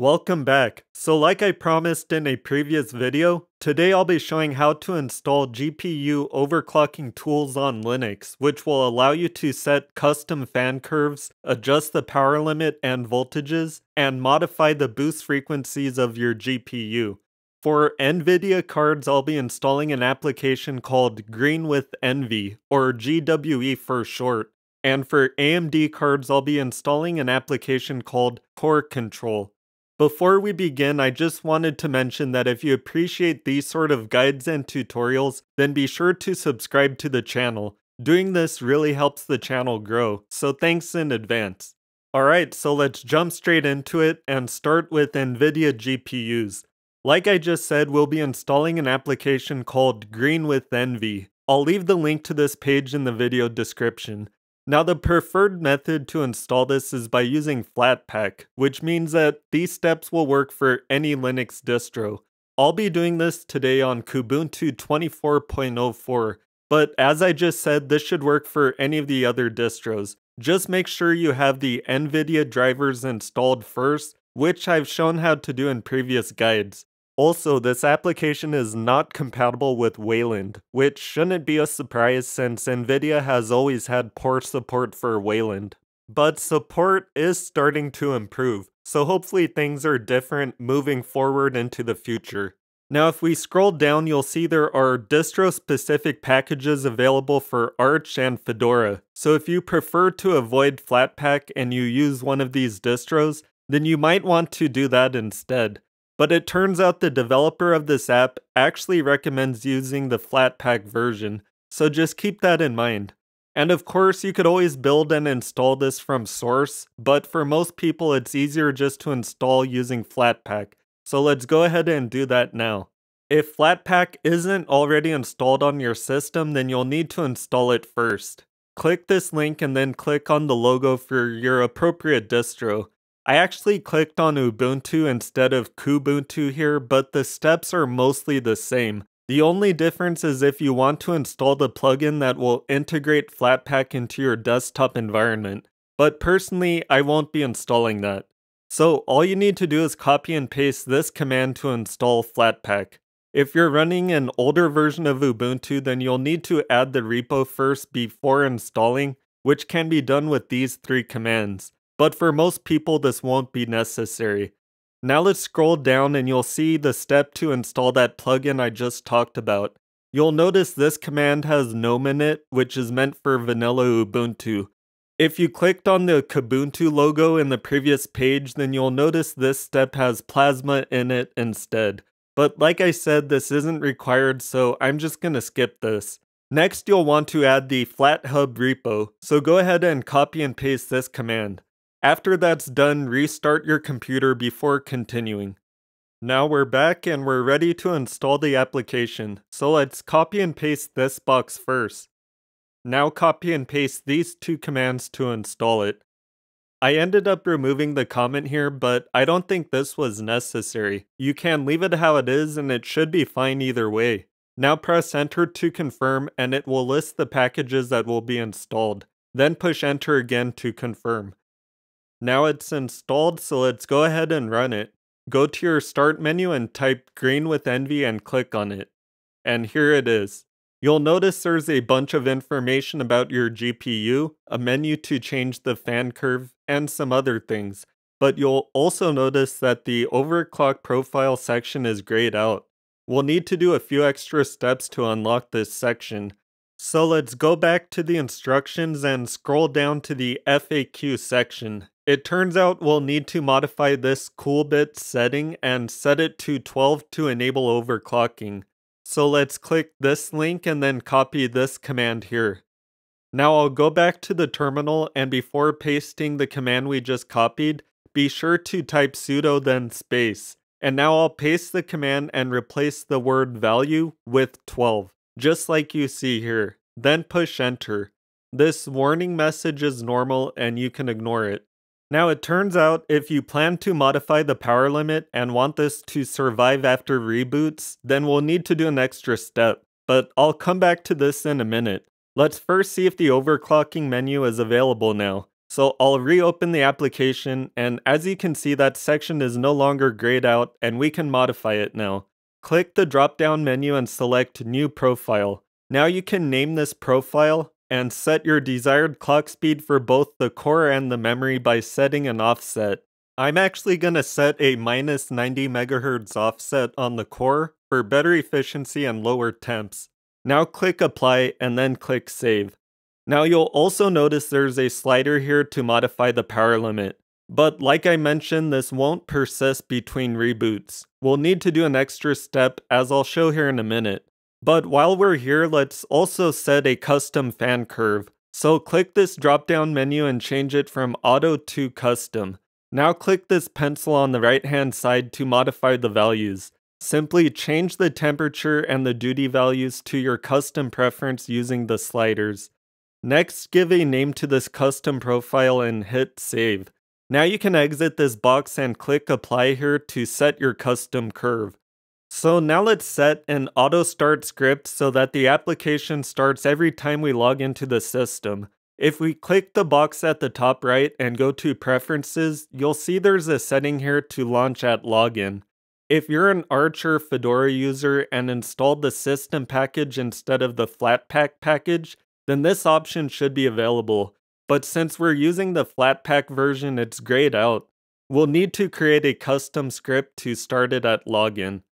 Welcome back. So like I promised in a previous video, today I'll be showing how to install GPU overclocking tools on Linux, which will allow you to set custom fan curves, adjust the power limit and voltages, and modify the boost frequencies of your GPU. For NVIDIA cards, I'll be installing an application called Green with Envy, or GWE for short. And for AMD cards, I'll be installing an application called Core Control. Before we begin, I just wanted to mention that if you appreciate these sort of guides and tutorials, then be sure to subscribe to the channel. Doing this really helps the channel grow, so thanks in advance. Alright, so let's jump straight into it and start with NVIDIA GPUs. Like I just said, we'll be installing an application called Green with Envy. I'll leave the link to this page in the video description. Now the preferred method to install this is by using Flatpak, which means that these steps will work for any Linux distro. I'll be doing this today on Kubuntu 24.04, but as I just said, this should work for any of the other distros. Just make sure you have the NVIDIA drivers installed first, which I've shown how to do in previous guides. Also, this application is not compatible with Wayland, which shouldn't be a surprise since Nvidia has always had poor support for Wayland. But support is starting to improve, so hopefully things are different moving forward into the future. Now if we scroll down, you'll see there are distro-specific packages available for Arch and Fedora. So if you prefer to avoid Flatpak and you use one of these distros, then you might want to do that instead. But it turns out the developer of this app actually recommends using the Flatpak version, so just keep that in mind. And of course, you could always build and install this from source, but for most people it's easier just to install using Flatpak. So let's go ahead and do that now. If Flatpak isn't already installed on your system, then you'll need to install it first. Click this link and then click on the logo for your appropriate distro. I actually clicked on Ubuntu instead of Kubuntu here, but the steps are mostly the same. The only difference is if you want to install the plugin that will integrate Flatpak into your desktop environment. But personally, I won't be installing that. So all you need to do is copy and paste this command to install Flatpak. If you're running an older version of Ubuntu, then you'll need to add the repo first before installing, which can be done with these three commands but for most people this won't be necessary. Now let's scroll down and you'll see the step to install that plugin I just talked about. You'll notice this command has GNOME in it, which is meant for vanilla Ubuntu. If you clicked on the Kubuntu logo in the previous page, then you'll notice this step has Plasma in it instead. But like I said, this isn't required, so I'm just gonna skip this. Next, you'll want to add the FlatHub repo, so go ahead and copy and paste this command. After that's done, restart your computer before continuing. Now we're back and we're ready to install the application, so let's copy and paste this box first. Now copy and paste these two commands to install it. I ended up removing the comment here, but I don't think this was necessary. You can leave it how it is and it should be fine either way. Now press enter to confirm and it will list the packages that will be installed. Then push enter again to confirm. Now it's installed, so let's go ahead and run it. Go to your start menu and type green with envy and click on it. And here it is. You'll notice there's a bunch of information about your GPU, a menu to change the fan curve, and some other things. But you'll also notice that the overclock profile section is grayed out. We'll need to do a few extra steps to unlock this section. So let's go back to the instructions and scroll down to the FAQ section. It turns out we'll need to modify this coolbit setting and set it to 12 to enable overclocking. So let's click this link and then copy this command here. Now I'll go back to the terminal and before pasting the command we just copied, be sure to type sudo then space. And now I'll paste the command and replace the word value with 12, just like you see here. Then push enter. This warning message is normal and you can ignore it. Now it turns out if you plan to modify the power limit and want this to survive after reboots, then we'll need to do an extra step, but I'll come back to this in a minute. Let's first see if the overclocking menu is available now. So I'll reopen the application and as you can see that section is no longer grayed out and we can modify it now. Click the drop down menu and select new profile. Now you can name this profile and set your desired clock speed for both the core and the memory by setting an offset. I'm actually going to set a minus 90 MHz offset on the core for better efficiency and lower temps. Now click apply and then click save. Now you'll also notice there's a slider here to modify the power limit. But like I mentioned, this won't persist between reboots. We'll need to do an extra step as I'll show here in a minute. But while we're here, let's also set a custom fan curve. So click this drop down menu and change it from auto to custom. Now click this pencil on the right hand side to modify the values. Simply change the temperature and the duty values to your custom preference using the sliders. Next, give a name to this custom profile and hit save. Now you can exit this box and click apply here to set your custom curve. So now let's set an auto start script so that the application starts every time we log into the system. If we click the box at the top right and go to preferences, you'll see there's a setting here to launch at login. If you're an Arch or Fedora user and installed the system package instead of the Flatpak package, then this option should be available. But since we're using the Flatpak version, it's grayed out. We'll need to create a custom script to start it at login.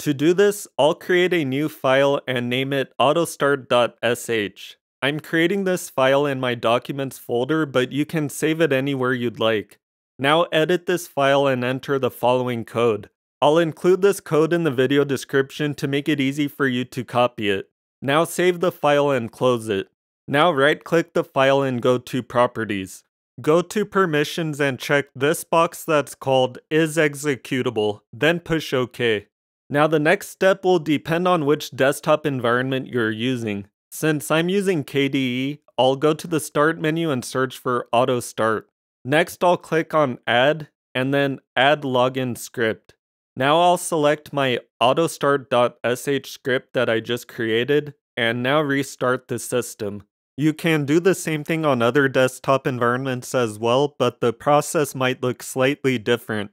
To do this, I'll create a new file and name it autostart.sh. I'm creating this file in my documents folder, but you can save it anywhere you'd like. Now edit this file and enter the following code. I'll include this code in the video description to make it easy for you to copy it. Now save the file and close it. Now right click the file and go to properties. Go to permissions and check this box that's called is executable, then push OK. Now the next step will depend on which desktop environment you're using. Since I'm using KDE, I'll go to the start menu and search for auto start. Next I'll click on add and then add login script. Now I'll select my autostart.sh script that I just created and now restart the system. You can do the same thing on other desktop environments as well, but the process might look slightly different.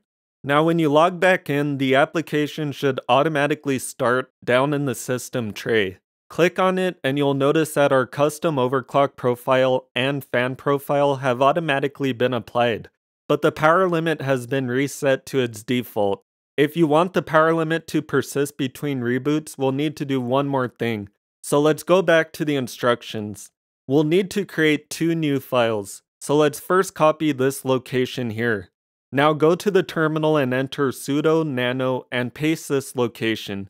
Now when you log back in, the application should automatically start down in the system tray. Click on it and you'll notice that our custom overclock profile and fan profile have automatically been applied, but the power limit has been reset to its default. If you want the power limit to persist between reboots, we'll need to do one more thing. So let's go back to the instructions. We'll need to create two new files. So let's first copy this location here. Now go to the terminal and enter sudo nano and paste this location.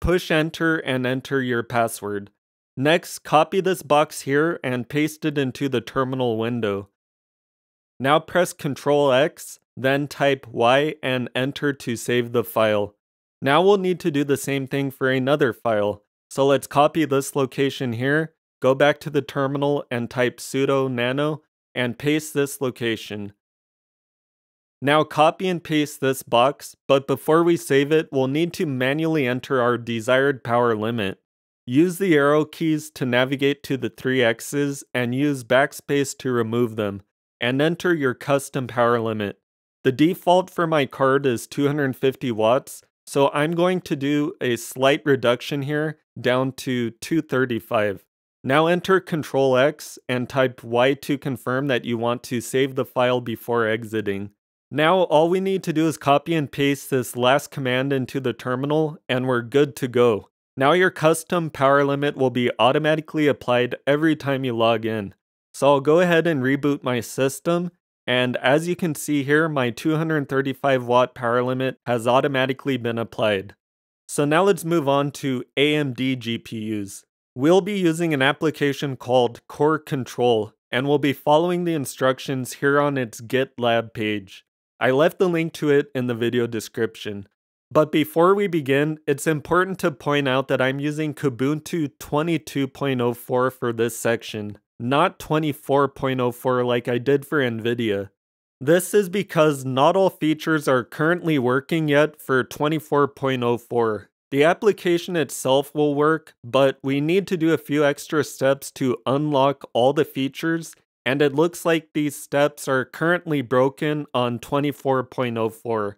Push enter and enter your password. Next, copy this box here and paste it into the terminal window. Now press Ctrl X, then type Y and enter to save the file. Now we'll need to do the same thing for another file. So let's copy this location here go back to the terminal and type sudo nano and paste this location. Now copy and paste this box, but before we save it, we'll need to manually enter our desired power limit. Use the arrow keys to navigate to the three X's and use backspace to remove them, and enter your custom power limit. The default for my card is 250 watts, so I'm going to do a slight reduction here down to 235. Now enter Control X and type Y to confirm that you want to save the file before exiting. Now all we need to do is copy and paste this last command into the terminal and we're good to go. Now your custom power limit will be automatically applied every time you log in. So I'll go ahead and reboot my system and as you can see here my 235 watt power limit has automatically been applied. So now let's move on to AMD GPUs. We'll be using an application called Core Control, and we'll be following the instructions here on its GitLab page. I left the link to it in the video description. But before we begin, it's important to point out that I'm using Kubuntu 22.04 for this section, not 24.04 like I did for NVIDIA. This is because not all features are currently working yet for 24.04, the application itself will work, but we need to do a few extra steps to unlock all the features and it looks like these steps are currently broken on 24.04.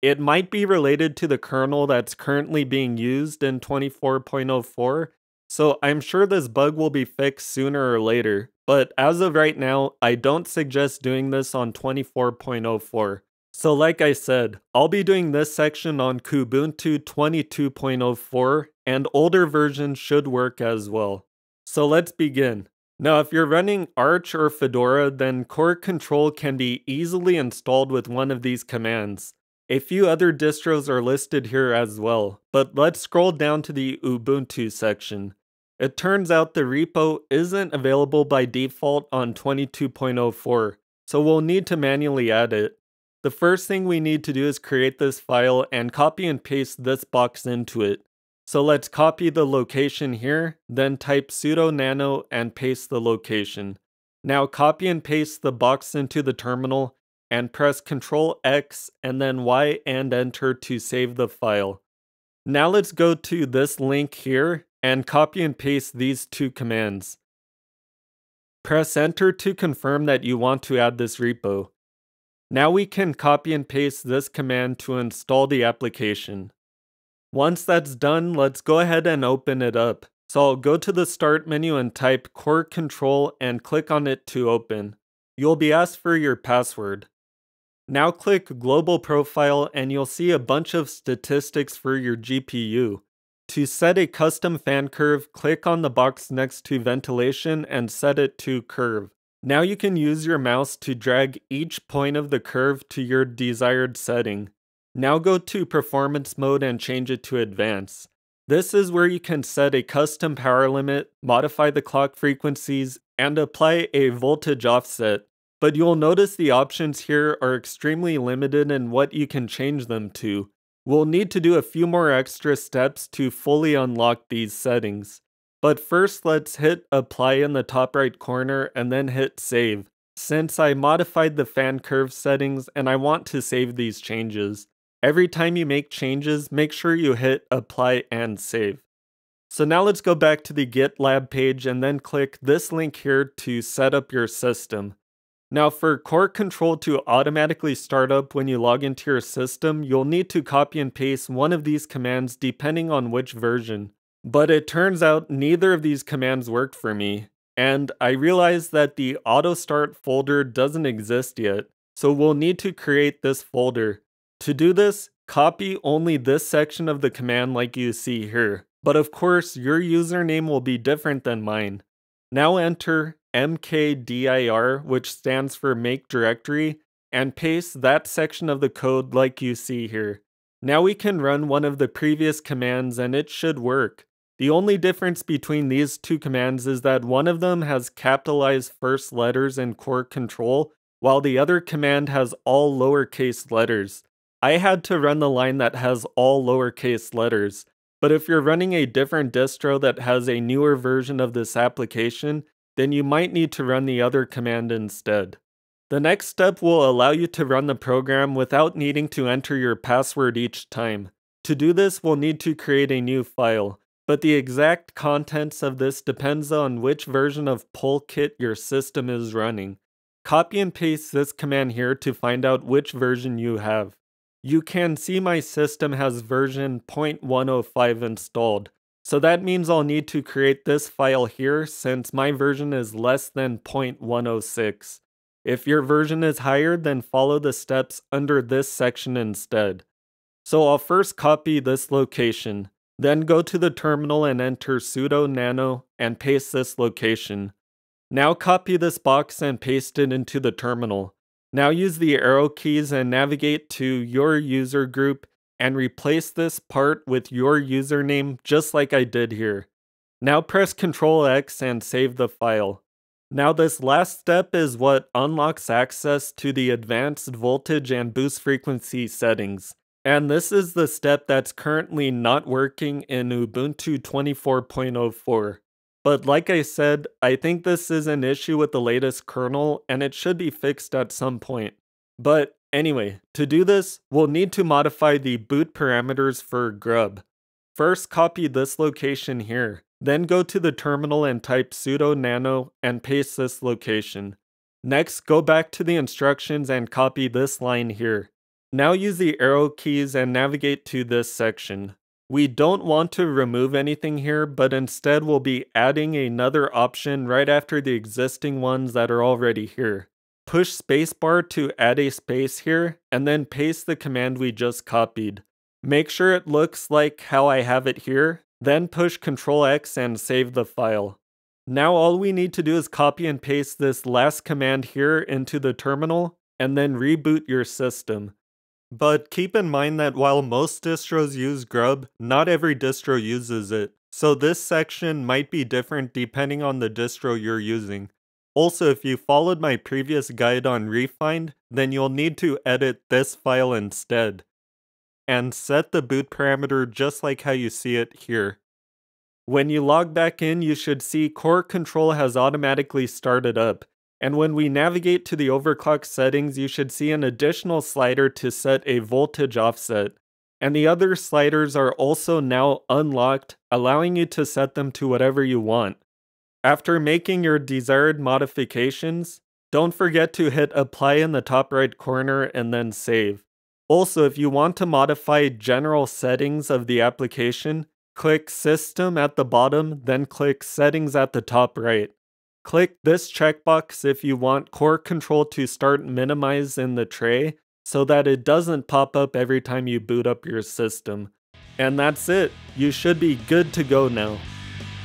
It might be related to the kernel that's currently being used in 24.04, so I'm sure this bug will be fixed sooner or later, but as of right now, I don't suggest doing this on 24.04. So like I said, I'll be doing this section on Kubuntu 22.04, and older versions should work as well. So let's begin. Now, if you're running Arch or Fedora, then Core Control can be easily installed with one of these commands. A few other distros are listed here as well, but let's scroll down to the Ubuntu section. It turns out the repo isn't available by default on 22.04, so we'll need to manually add it. The first thing we need to do is create this file and copy and paste this box into it. So let's copy the location here, then type sudo nano and paste the location. Now copy and paste the box into the terminal and press Ctrl X and then Y and enter to save the file. Now let's go to this link here and copy and paste these two commands. Press enter to confirm that you want to add this repo. Now we can copy and paste this command to install the application. Once that's done, let's go ahead and open it up. So I'll go to the start menu and type core control and click on it to open. You'll be asked for your password. Now click global profile and you'll see a bunch of statistics for your GPU. To set a custom fan curve, click on the box next to ventilation and set it to curve. Now you can use your mouse to drag each point of the curve to your desired setting. Now go to performance mode and change it to advanced. This is where you can set a custom power limit, modify the clock frequencies, and apply a voltage offset. But you'll notice the options here are extremely limited in what you can change them to. We'll need to do a few more extra steps to fully unlock these settings. But first let's hit apply in the top right corner and then hit save, since I modified the fan curve settings and I want to save these changes. Every time you make changes, make sure you hit apply and save. So now let's go back to the GitLab page and then click this link here to set up your system. Now for core control to automatically start up when you log into your system, you'll need to copy and paste one of these commands depending on which version. But it turns out neither of these commands worked for me, and I realized that the auto start folder doesn't exist yet, so we'll need to create this folder. To do this, copy only this section of the command like you see here, but of course your username will be different than mine. Now enter mkdir, which stands for make directory, and paste that section of the code like you see here. Now we can run one of the previous commands and it should work. The only difference between these two commands is that one of them has capitalized first letters in core control, while the other command has all lowercase letters. I had to run the line that has all lowercase letters, but if you're running a different distro that has a newer version of this application, then you might need to run the other command instead. The next step will allow you to run the program without needing to enter your password each time. To do this, we'll need to create a new file, but the exact contents of this depends on which version of Polkit your system is running. Copy and paste this command here to find out which version you have. You can see my system has version 0.105 installed, so that means I'll need to create this file here since my version is less than 0.106. If your version is higher, then follow the steps under this section instead. So I'll first copy this location, then go to the terminal and enter sudo nano and paste this location. Now copy this box and paste it into the terminal. Now use the arrow keys and navigate to your user group and replace this part with your username just like I did here. Now press Ctrl X and save the file. Now this last step is what unlocks access to the advanced voltage and boost frequency settings. And this is the step that's currently not working in Ubuntu 24.04. But like I said, I think this is an issue with the latest kernel and it should be fixed at some point. But Anyway, to do this, we'll need to modify the boot parameters for grub. First copy this location here, then go to the terminal and type sudo nano and paste this location. Next, go back to the instructions and copy this line here. Now use the arrow keys and navigate to this section. We don't want to remove anything here, but instead we'll be adding another option right after the existing ones that are already here. Push spacebar to add a space here, and then paste the command we just copied. Make sure it looks like how I have it here, then push Ctrl X and save the file. Now all we need to do is copy and paste this last command here into the terminal, and then reboot your system. But keep in mind that while most distros use Grub, not every distro uses it, so this section might be different depending on the distro you're using. Also, if you followed my previous guide on rEFInd, then you'll need to edit this file instead. And set the boot parameter just like how you see it here. When you log back in, you should see Core Control has automatically started up, and when we navigate to the overclock settings, you should see an additional slider to set a voltage offset. And the other sliders are also now unlocked, allowing you to set them to whatever you want. After making your desired modifications, don't forget to hit apply in the top right corner and then save. Also, if you want to modify general settings of the application, click system at the bottom, then click settings at the top right. Click this checkbox if you want core control to start minimize in the tray so that it doesn't pop up every time you boot up your system. And that's it, you should be good to go now.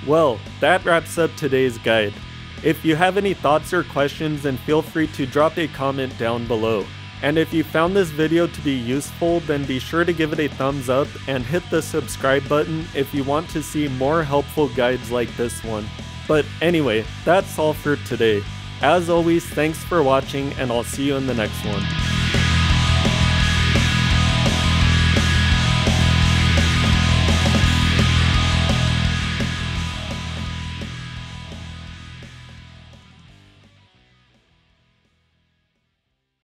Well, that wraps up today's guide. If you have any thoughts or questions then feel free to drop a comment down below. And if you found this video to be useful, then be sure to give it a thumbs up and hit the subscribe button if you want to see more helpful guides like this one. But anyway, that's all for today. As always, thanks for watching, and I'll see you in the next one.